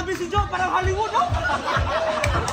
Grabe si Joe, parang Hollywood, no?